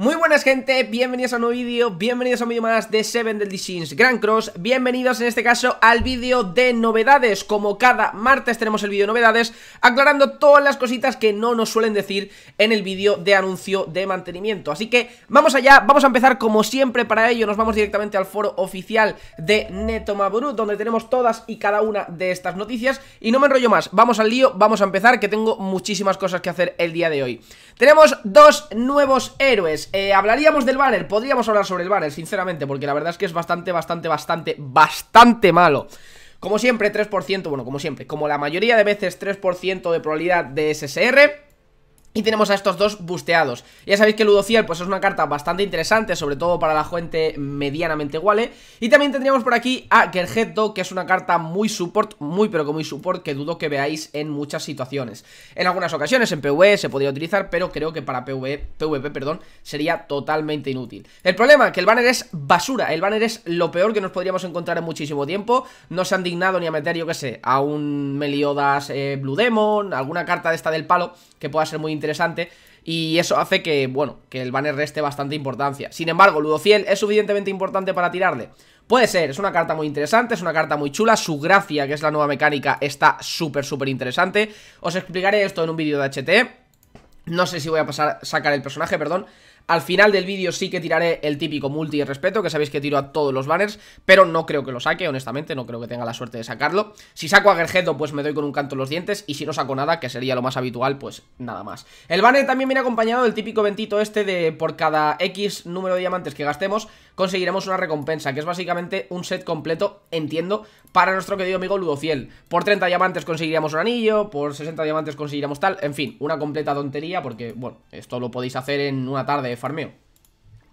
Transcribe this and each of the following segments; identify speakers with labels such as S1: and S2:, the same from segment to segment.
S1: Muy buenas gente, bienvenidos a un nuevo vídeo, bienvenidos a un vídeo más de Seven Deadly Sins Grand Cross. Bienvenidos en este caso al vídeo de novedades. Como cada martes tenemos el vídeo de novedades Aclarando todas las cositas que no nos suelen decir en el vídeo de anuncio de mantenimiento. Así que vamos allá, vamos a empezar como siempre Para ello nos vamos directamente al foro oficial de Netomaburu Donde tenemos todas y cada una de estas noticias. Y no me enrollo más, vamos al lío, vamos a empezar Que tengo muchísimas cosas que hacer el día de hoy. Tenemos dos nuevos héroes eh, hablaríamos del banner, podríamos hablar sobre el banner, sinceramente, porque la verdad es que es bastante, bastante, bastante, bastante malo. Como siempre, 3%, bueno, como siempre, como la mayoría de veces 3% de probabilidad de SSR y tenemos a estos dos busteados. Ya sabéis que Ludociel pues es una carta bastante interesante Sobre todo para la gente medianamente igual Y también tendríamos por aquí a Gergetto Que es una carta muy support, muy pero que muy support Que dudo que veáis en muchas situaciones. En algunas ocasiones en PvE se podría utilizar Pero creo que para PvE, PvP perdón, sería totalmente inútil. El problema, que el banner es basura. El banner es lo peor que nos podríamos encontrar en muchísimo tiempo. No se han dignado ni a meter, yo que sé A un Meliodas eh, Blue Demon Alguna carta de esta del palo Que pueda ser muy interesante y eso hace que, bueno, que el banner reste bastante importancia. Sin embargo, Ludociel es suficientemente importante para tirarle. Puede ser, es una carta muy interesante, es una carta muy chula, su gracia, que es la nueva mecánica, está súper, súper interesante. Os explicaré esto en un vídeo de HT. No sé si voy a pasar, sacar el personaje, perdón. Al final del vídeo sí que tiraré el típico multi y respeto, que sabéis que tiro a todos los banners, pero no creo que lo saque, honestamente, no creo que tenga la suerte de sacarlo. Si saco a Gergedo, pues me doy con un canto en los dientes, y si no saco nada, que sería lo más habitual, pues nada más. El banner también viene acompañado del típico ventito este de por cada X número de diamantes que gastemos, conseguiremos una recompensa, que es básicamente un set completo, entiendo, para nuestro querido amigo Ludofiel. Por 30 diamantes conseguiríamos un anillo, por 60 diamantes conseguiríamos tal, en fin, una completa tontería, porque, bueno, esto lo podéis hacer en una tarde farmeo.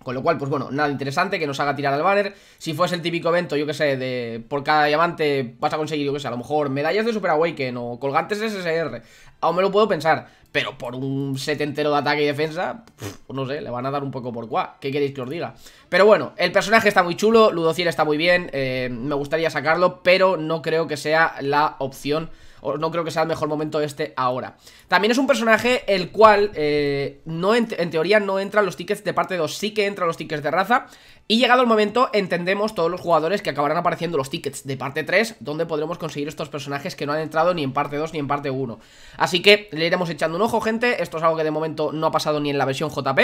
S1: Con lo cual, pues bueno, nada interesante que nos haga tirar al banner. Si fuese el típico evento, yo que sé, de por cada diamante vas a conseguir, yo que sé, a lo mejor medallas de Super Awaken o colgantes SSR. Aún me lo puedo pensar, pero por un set entero de ataque y defensa, no sé, le van a dar un poco por cuá. ¿Qué queréis que os diga? Pero bueno, el personaje está muy chulo, Ludociel está muy bien, eh, me gustaría sacarlo, pero no creo que sea la opción no creo que sea el mejor momento este ahora. También es un personaje el cual eh, no en, teoría no entra los tickets de parte 2, sí que entra los tickets de raza. Y llegado el momento entendemos todos los jugadores que acabarán apareciendo los tickets de parte 3, donde podremos conseguir estos personajes que no han entrado ni en parte 2 ni en parte 1. Así que le iremos echando un ojo, gente. Esto es algo que de momento no ha pasado ni en la versión JP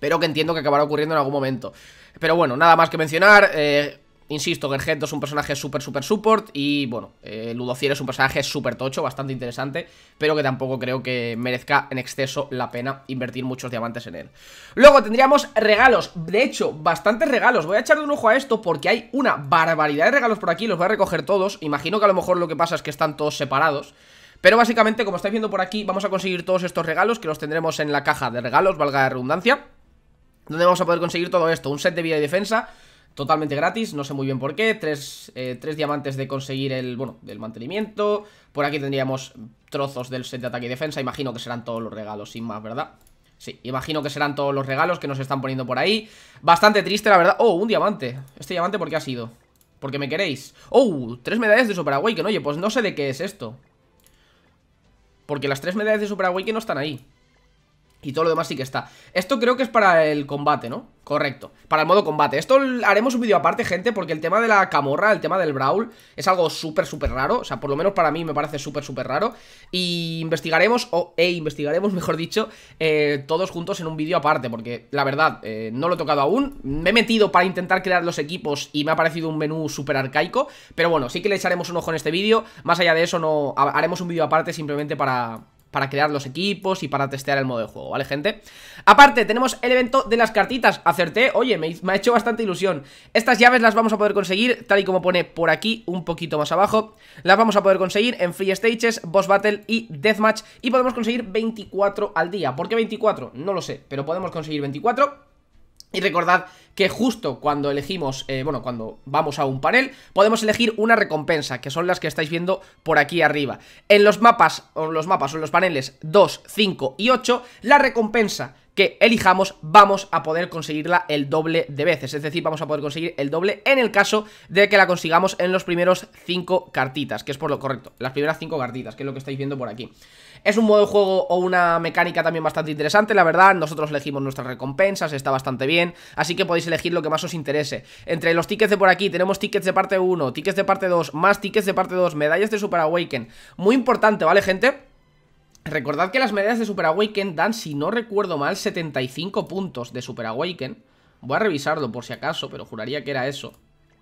S1: pero que entiendo que acabará ocurriendo en algún momento. Pero bueno, nada más que mencionar, eh, Insisto, Gergetto es un personaje súper, súper support y, bueno, eh, es un personaje súper tocho, bastante interesante, pero que tampoco creo que merezca en exceso la pena invertir muchos diamantes en él. Luego tendríamos regalos, de hecho, bastantes regalos. Voy a echarle un ojo a esto porque hay una barbaridad de regalos por aquí, los voy a recoger todos. Imagino que a lo mejor lo que pasa es que están todos separados. Pero básicamente, como estáis viendo por aquí, vamos a conseguir todos estos regalos que los tendremos en la caja de regalos, valga la redundancia. Donde vamos a poder conseguir todo esto, un set de vida y defensa totalmente gratis, no sé muy bien por qué, tres, eh, tres, diamantes de conseguir el, bueno, del mantenimiento, por aquí tendríamos trozos del set de ataque y defensa, imagino que serán todos los regalos, sin más, ¿verdad? Sí, imagino que serán todos los regalos que nos están poniendo por ahí, bastante triste la verdad, oh, un diamante, este diamante ¿por qué ha sido? Porque me queréis, oh, tres medallas de Super Awaken, oye, pues no sé de qué es esto, porque las tres medallas de Super Awaken no están ahí, y todo lo demás sí que está. Esto creo que es para el combate, ¿no? Correcto, para el modo combate. Esto haremos un vídeo aparte, gente, porque el tema de la camorra El tema del brawl es algo súper, súper raro. O sea, por lo menos para mí me parece súper, súper raro. Y investigaremos, o e investigaremos, mejor dicho eh, Todos juntos en un vídeo aparte Porque, la verdad, eh, no lo he tocado aún. Me he metido para intentar crear los equipos Y me ha parecido un menú súper arcaico. Pero bueno, sí que le echaremos un ojo en este vídeo. Más allá de eso, no haremos un vídeo aparte simplemente para para crear los equipos y para testear el modo de juego, ¿vale, gente? Aparte, tenemos el evento de las cartitas. Acerté, oye, me, ha hecho bastante ilusión. Estas llaves las vamos a poder conseguir Tal y como pone por aquí, un poquito más abajo. Las vamos a poder conseguir en Free Stages, Boss Battle y Deathmatch Y podemos conseguir 24 al día. ¿Por qué 24? No lo sé, pero podemos conseguir 24 y recordad que justo cuando elegimos, eh, bueno, cuando vamos a un panel, podemos elegir una recompensa, que son las que estáis viendo por aquí arriba. En los mapas, o los mapas, o los paneles 2, 5 y 8, la recompensa que elijamos vamos a poder conseguirla el doble de veces Es decir, vamos a poder conseguir el doble en el caso de que la consigamos en los primeros 5 cartitas Que es por lo correcto, las primeras 5 cartitas, que es lo que estáis viendo por aquí es un modo de juego o una mecánica también bastante interesante, la verdad. Nosotros elegimos nuestras recompensas, está bastante bien. Así que podéis elegir lo que más os interese. Entre los tickets de por aquí tenemos tickets de parte 1, tickets de parte 2, más tickets de parte 2 Medallas de Super Awaken. Muy importante, ¿vale, gente? Recordad que las medallas de Super Awaken dan, si no recuerdo mal, 75 puntos de Super Awaken. Voy a revisarlo por si acaso, pero juraría que era eso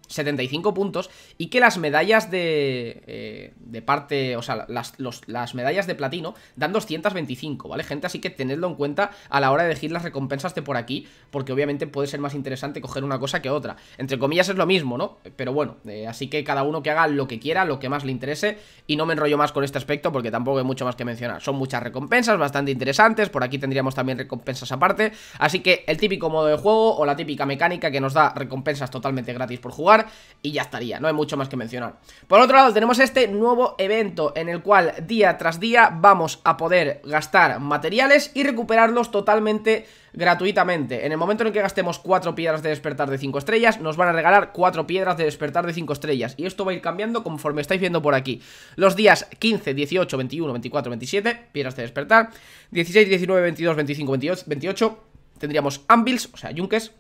S1: 75 puntos y que las medallas de, eh, de parte, o sea, las, las medallas de platino dan 225, ¿vale, gente? Así que tenedlo en cuenta a la hora de elegir las recompensas de por aquí, porque obviamente puede ser más interesante coger una cosa que otra. Entre comillas es lo mismo, ¿no? Pero bueno, eh, así que cada uno que haga lo que quiera, lo que más le interese, y no me enrollo más con este aspecto porque tampoco hay mucho más que mencionar. Son muchas recompensas bastante interesantes, por aquí tendríamos también recompensas aparte, así que el típico modo de juego o la típica mecánica que nos da recompensas totalmente gratis por jugar, y ya estaría, no hay mucho más que mencionar. Por otro lado tenemos este nuevo evento en el cual día tras día vamos a poder gastar materiales y recuperarlos totalmente gratuitamente. En el momento en el que gastemos 4 piedras de despertar de 5 estrellas, nos van a regalar 4 piedras de despertar de 5 estrellas. Y esto va a ir cambiando conforme estáis viendo por aquí. Los días 15, 18, 21, 24, 27, piedras de despertar. 16, 19, 22, 25, 28, 28 tendríamos anvils, o sea, yunques.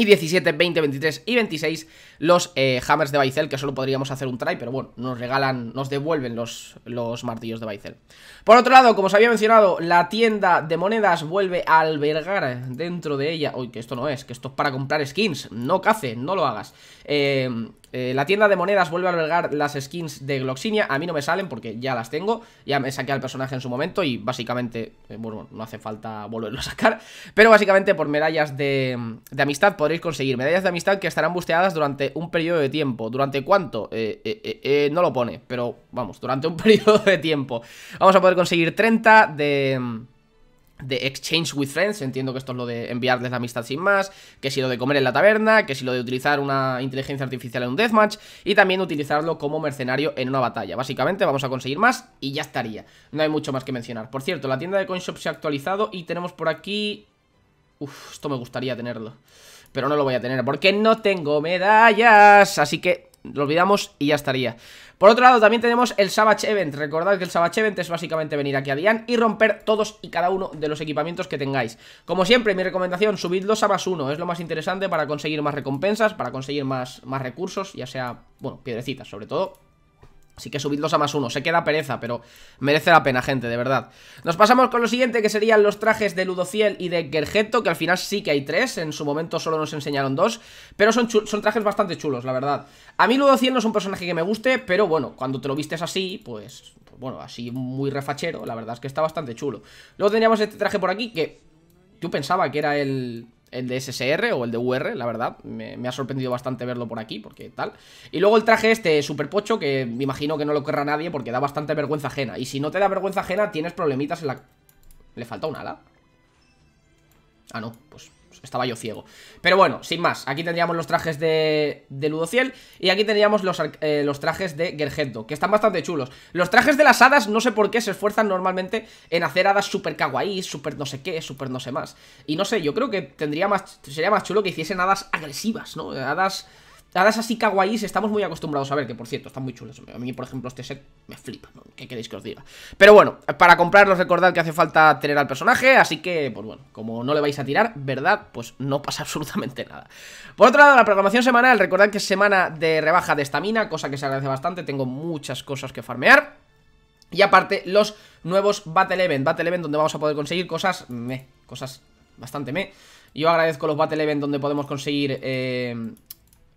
S1: Y 17, 20, 23 y 26 los eh, hammers de Baicel, que solo podríamos hacer un try, pero bueno, nos regalan, nos devuelven los, los martillos de Baicel. Por otro lado, como os había mencionado, la tienda de monedas vuelve a albergar dentro de ella... Uy, que esto no es, que esto es para comprar skins, no cace, no lo hagas. Eh, eh, la tienda de monedas vuelve a albergar las skins de Gloxinia. A mí no me salen porque ya las tengo. Ya me saqué al personaje en su momento Y básicamente, eh, bueno, no hace falta volverlo a sacar Pero básicamente por medallas de, de, amistad podréis conseguir Medallas de amistad que estarán busteadas durante un periodo de tiempo. ¿Durante cuánto? Eh, no lo pone, pero vamos, durante un periodo de tiempo. Vamos a poder conseguir 30 de de exchange with friends, entiendo que esto es lo de enviarles la amistad sin más, que si lo de comer en la taberna, que si lo de utilizar una inteligencia artificial en un deathmatch y también utilizarlo como mercenario en una batalla. Básicamente vamos a conseguir más y ya estaría. No hay mucho más que mencionar. Por cierto, la tienda de CoinShop se ha actualizado y tenemos por aquí... Uf, esto me gustaría tenerlo. Pero no lo voy a tener porque no tengo medallas, así que lo olvidamos y ya estaría. Por otro lado, también tenemos el Savage Event. Recordad que el Savage Event es básicamente venir aquí a Dian y romper todos y cada uno de los equipamientos que tengáis. Como siempre, mi recomendación, subidlos a más uno. Es lo más interesante para conseguir más recompensas, para conseguir más, más recursos, ya sea, bueno, piedrecitas sobre todo. Así que subidlos a más uno, se queda pereza, pero merece la pena, gente, de verdad. Nos pasamos con lo siguiente, que serían los trajes de Ludociel y de Gergetto Que al final sí que hay tres, en su momento solo nos enseñaron dos Pero son, son trajes bastante chulos, la verdad. A mí Ludociel no es un personaje que me guste, pero bueno, cuando te lo vistes así, pues... pues bueno, así muy refachero, la verdad es que está bastante chulo. Luego teníamos este traje por aquí que... Yo pensaba que era el el de SSR o el de UR, la verdad. Me, ha sorprendido bastante verlo por aquí, porque tal. Y luego el traje este super pocho, que me imagino que no lo querrá nadie porque da bastante vergüenza ajena. Y si no te da vergüenza ajena, tienes problemitas en la... ¿Le falta un ala? Ah, no, pues estaba yo ciego. Pero bueno, sin más, aquí tendríamos los trajes de, de Ludociel Y aquí tendríamos los, eh, los trajes de Gergetto Que están bastante chulos. Los trajes de las hadas, no sé por qué, se esfuerzan normalmente En hacer hadas super kawaii, super no sé qué, super no sé más. Y no sé, yo creo que tendría más sería más chulo que hiciesen hadas agresivas, ¿no? Hadas Hadas así kawaiis estamos muy acostumbrados a ver, que por cierto, están muy chulos. A mí, por ejemplo, este set me flipa. ¿Qué queréis que os diga? Pero bueno, para comprarlos recordad que hace falta tener al personaje, así que, pues bueno, como no le vais a tirar, ¿verdad? Pues no pasa absolutamente nada. Por otro lado, la programación semanal, recordad que es semana de rebaja de estamina, cosa que se agradece bastante, tengo muchas cosas que farmear. Y aparte, los nuevos Battle Event, Battle Event donde vamos a poder conseguir cosas, me, cosas bastante me. Yo agradezco los Battle Event donde podemos conseguir... Eh,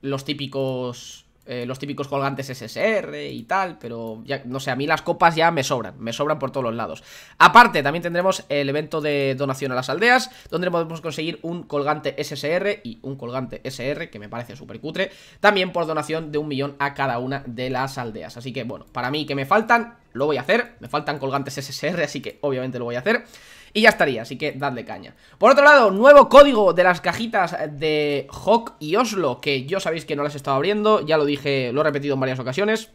S1: los típicos eh, los típicos colgantes SSR y tal, pero ya, no sé, a mí las copas ya me sobran, me sobran por todos los lados. Aparte, también tendremos el evento de donación a las aldeas, donde podemos conseguir un colgante SSR y un colgante SR, que me parece súper cutre, también por donación de un millón a cada una de las aldeas. Así que, bueno, para mí que me faltan, lo voy a hacer, me faltan colgantes SSR, así que obviamente lo voy a hacer. Y ya estaría, así que dadle caña. Por otro lado, nuevo código de las cajitas de Hawk y Oslo Que yo sabéis que no las he estado abriendo Ya lo dije, lo he repetido en varias ocasiones.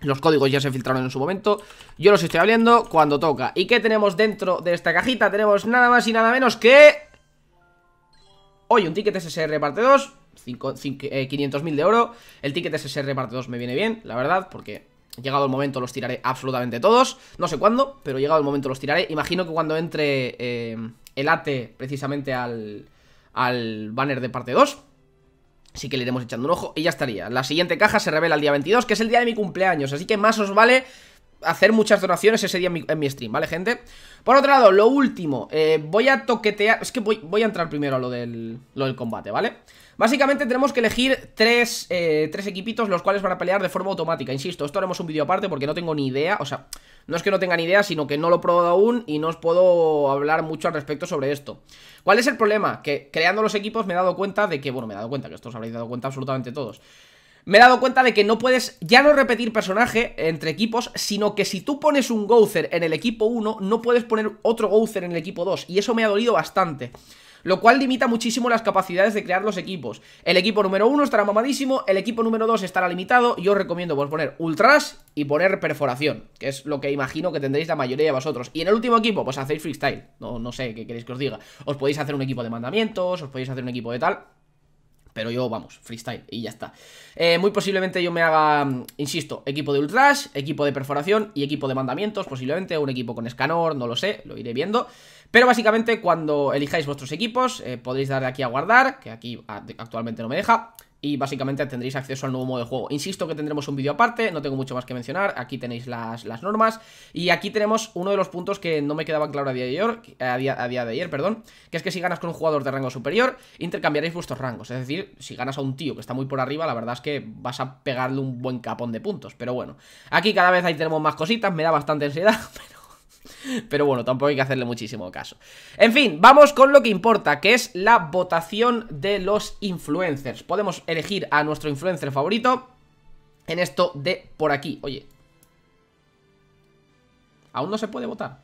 S1: Los códigos ya se filtraron en su momento. Yo los estoy abriendo cuando toca. ¿Y qué tenemos dentro de esta cajita? Tenemos nada más y nada menos que... Hoy un ticket SSR parte 2 500.000 de oro. El ticket SSR parte 2 me viene bien, la verdad Porque llegado el momento los tiraré absolutamente todos No sé cuándo, pero llegado el momento los tiraré Imagino que cuando entre eh, el ATE precisamente al, al banner de parte 2 Así que le iremos echando un ojo y ya estaría. La siguiente caja se revela el día 22, que es el día de mi cumpleaños. Así que más os vale hacer muchas donaciones ese día en mi, stream, ¿vale, gente? Por otro lado, lo último, eh, voy a toquetear... Es que voy, voy, a entrar primero a lo del, lo del combate, ¿vale? Básicamente tenemos que elegir tres, eh, tres equipitos los cuales van a pelear de forma automática. Insisto, esto haremos un vídeo aparte porque no tengo ni idea, o sea... No es que no tenga ni idea, sino que no lo he probado aún y no os puedo hablar mucho al respecto sobre esto. ¿Cuál es el problema? Que creando los equipos me he dado cuenta de que, bueno, me he dado cuenta, que esto os habréis dado cuenta absolutamente todos. Me he dado cuenta de que no puedes ya no repetir personaje entre equipos, sino que si tú pones un Gouther en el equipo 1, no puedes poner otro Gouther en el equipo 2. Y eso me ha dolido bastante lo cual limita muchísimo las capacidades de crear los equipos. El equipo número 1 estará mamadísimo, el equipo número 2 estará limitado, yo os recomiendo pues, poner ultras y poner perforación, que es lo que imagino que tendréis la mayoría de vosotros. Y en el último equipo, pues hacéis freestyle, no, no sé qué queréis que os diga. Os podéis hacer un equipo de mandamientos, os podéis hacer un equipo de tal... Pero yo, vamos, freestyle y ya está. Eh, Muy posiblemente yo me haga, insisto, equipo de ultras, equipo de perforación y equipo de mandamientos Posiblemente un equipo con escanor, no lo sé, lo iré viendo. Pero básicamente cuando elijáis vuestros equipos eh, podéis darle aquí a guardar, que aquí actualmente no me deja y básicamente tendréis acceso al nuevo modo de juego. Insisto que tendremos un vídeo aparte, no tengo mucho más que mencionar, aquí tenéis las, normas y aquí tenemos uno de los puntos que no me quedaba claro a día, de ayer, a, día, a día de ayer, perdón, que es que si ganas con un jugador de rango superior, intercambiaréis vuestros rangos, es decir, si ganas a un tío que está muy por arriba, la verdad es que vas a pegarle un buen capón de puntos, pero bueno, aquí cada vez ahí tenemos más cositas, me da bastante ansiedad, pero bueno, tampoco hay que hacerle muchísimo caso. En fin, vamos con lo que importa, que es la votación de los influencers. Podemos elegir a nuestro influencer favorito en esto de por aquí. Oye. ¿Aún no se puede votar?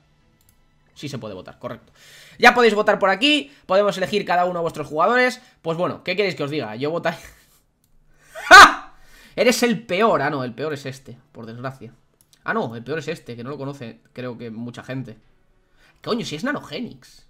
S1: Sí se puede votar, correcto. Ya podéis votar por aquí, podemos elegir cada uno de vuestros jugadores. Pues bueno, ¿qué queréis que os diga? Yo votaré... ¡Ja! Eres el peor. Ah, no, el peor es este, por desgracia. Ah, no, el peor es este, que no lo conoce, creo que mucha gente. Coño, si es Nanogenix.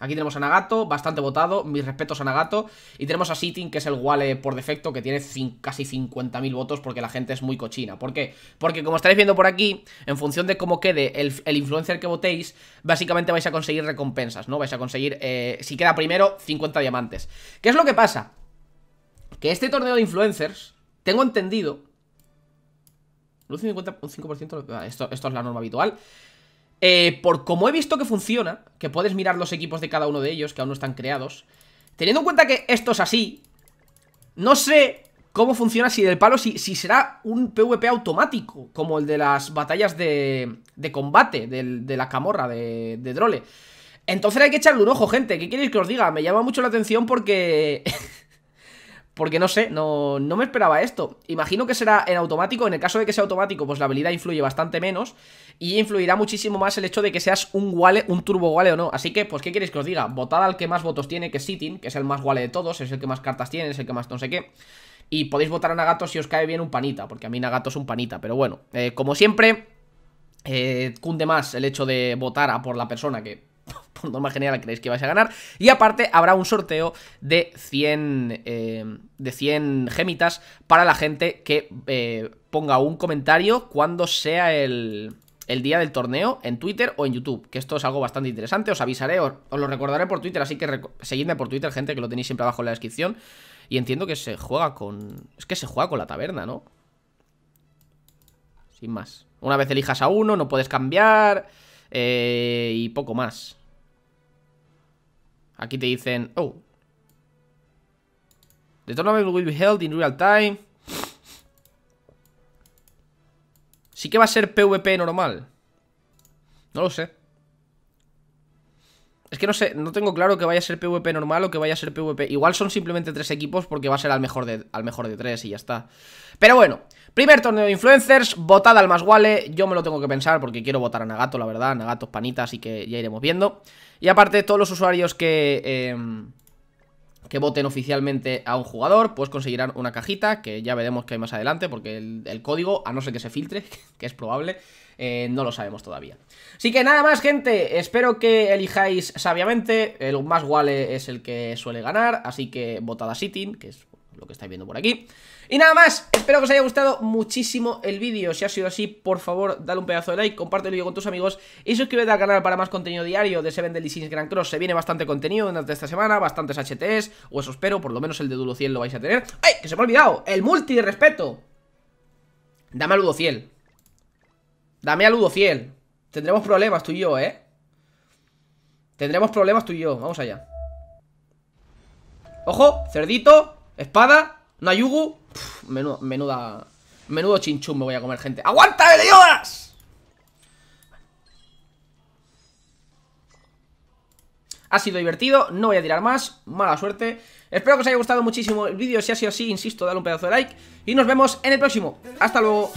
S1: Aquí tenemos a Nagato, bastante votado, mis respetos a Nagato Y tenemos a Sitting, que es el Wale por defecto Que tiene casi 50.000 votos porque la gente es muy cochina ¿Por qué? Porque como estaréis viendo por aquí En función de cómo quede el, influencer que votéis Básicamente vais a conseguir recompensas, ¿no? Vais a conseguir, eh, si queda primero, 50 diamantes ¿Qué es lo que pasa? Que este torneo de influencers, tengo entendido un 50, un 5%, ah, esto, esto es la norma habitual. Eh, por como he visto que funciona, que puedes mirar los equipos de cada uno de ellos, que aún no están creados, teniendo en cuenta que esto es así, no sé cómo funciona si del palo, si, si será un PvP automático, como el de las batallas de, de combate, de la camorra, de, de Drole. Entonces hay que echarle un ojo, gente. ¿Qué queréis que os diga? Me llama mucho la atención porque... Porque no sé, no, no me esperaba esto. Imagino que será en automático. En el caso de que sea automático, pues la habilidad influye bastante menos. Y influirá muchísimo más el hecho de que seas un wale, un turbo wale o no. Así que, pues, ¿qué queréis que os diga? Votad al que más votos tiene, que es Sitting, que es el más wale de todos, es el que más cartas tiene, es el que más no sé qué. Y podéis votar a Nagato si os cae bien un panita, porque a mí Nagato es un panita. Pero bueno, eh, como siempre, eh, cunde más el hecho de votar a por la persona que norma general creéis que vais a ganar. Y aparte habrá un sorteo de 100, eh, de 100 gemitas para la gente que eh, ponga un comentario cuando sea el, el día del torneo en Twitter o en YouTube, que esto es algo bastante interesante, os avisaré, os, lo recordaré por Twitter, así que seguidme por Twitter, gente, que lo tenéis siempre abajo en la descripción. Y entiendo que se juega con... Es que se juega con la taberna, ¿no? Sin más. Una vez elijas a uno, no puedes cambiar... Eh, y poco más. Aquí te dicen, oh. The tournament will be held in real time. Sí que va a ser PvP normal. No lo sé. Es que no sé, no tengo claro que vaya a ser PvP normal o que vaya a ser PvP. Igual son simplemente tres equipos porque va a ser al mejor de, al mejor de tres y ya está. Pero bueno, primer torneo de influencers, votada al más guale. Yo me lo tengo que pensar porque quiero votar a Nagato, la verdad. Nagato es panita, así que ya iremos viendo. Y aparte, todos los usuarios que... Em, que voten oficialmente a un jugador, pues conseguirán una cajita, que ya veremos que hay más adelante, porque el, código, a no ser que se filtre, que es probable, eh, no lo sabemos todavía. Así que nada más, gente, espero que elijáis sabiamente, el más guale es el que suele ganar, así que votad a Sitting, que es lo que estáis viendo por aquí. Y nada más, espero que os haya gustado muchísimo el vídeo. Si ha sido así, por favor, dale un pedazo de like Comparte el vídeo con tus amigos Y suscríbete al canal para más contenido diario de Seven Deadly Sins Grand Cross. Se viene bastante contenido durante esta semana Bastantes HTs, o eso espero Por lo menos el de Dulo 100 lo vais a tener. ¡Ay! Que se me ha olvidado El multi, respeto. Dame a Ludo Ciel. Dame a Ludo Ciel. Tendremos problemas tú y yo, ¿eh? Tendremos problemas tú y yo. Vamos allá. Ojo, cerdito Espada Nayugu menuda, menuda Menudo chinchum me voy a comer, gente. ¡Aguanta, Meliodas! Ha sido divertido, no voy a tirar más Mala suerte. Espero que os haya gustado muchísimo el vídeo Si ha sido así, insisto, dale un pedazo de like Y nos vemos en el próximo. Hasta luego